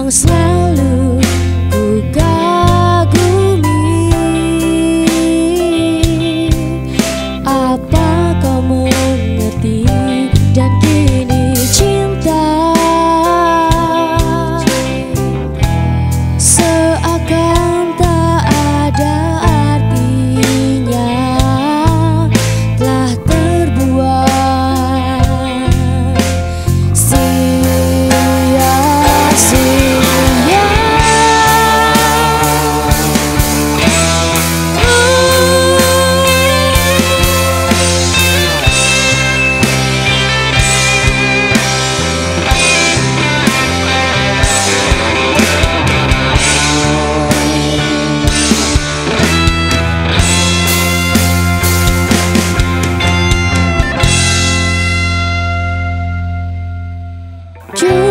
相随。True.